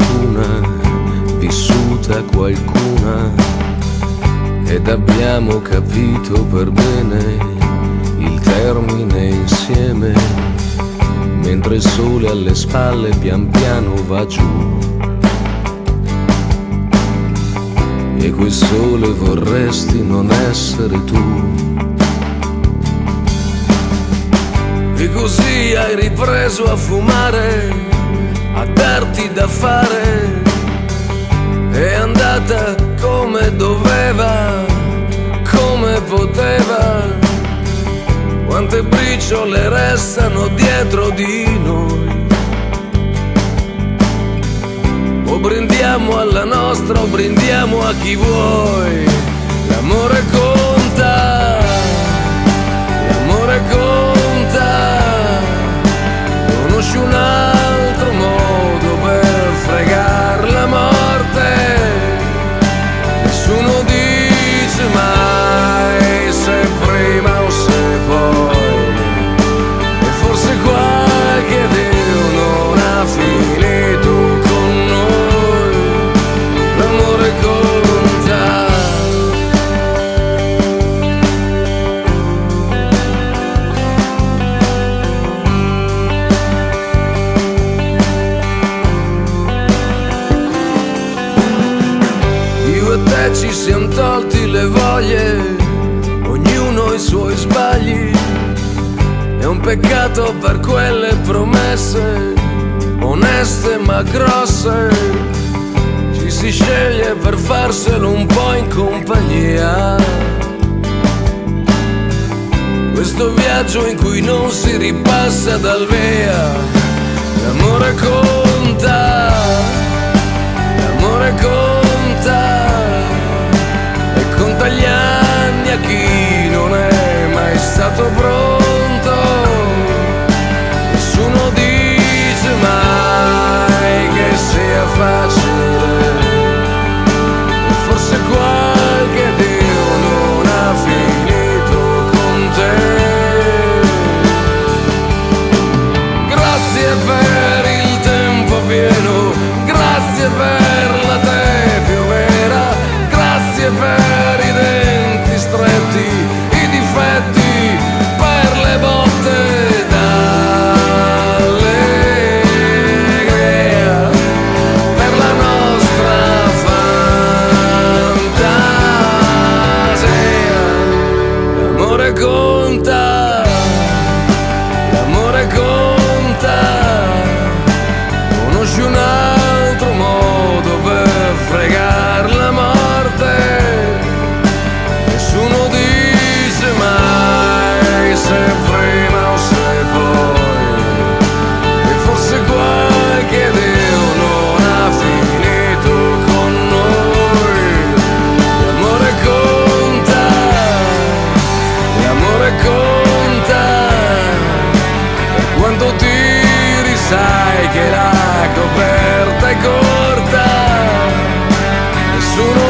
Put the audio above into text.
qualcuna, vissuta qualcuna, ed abbiamo capito per bene il termine insieme, mentre il sole alle spalle pian piano va giù. E quel sole vorresti non essere tu. E così hai ripreso a fumare, a darti da fare. È andata come doveva, come poteva. Quante briciole restano dietro di noi. O brindiamo alla nostra o brindiamo a chi vuoi. ci siamo tolti le voglie, ognuno i suoi sbagli. È un peccato per quelle promesse, oneste ma grosse. Ci si sceglie per farselo un po' in compagnia. Questo viaggio in cui non si ripassa dal via, l'amore conta, l'amore conta. levantar. quando tiri sai che la coperta è corta, nessuno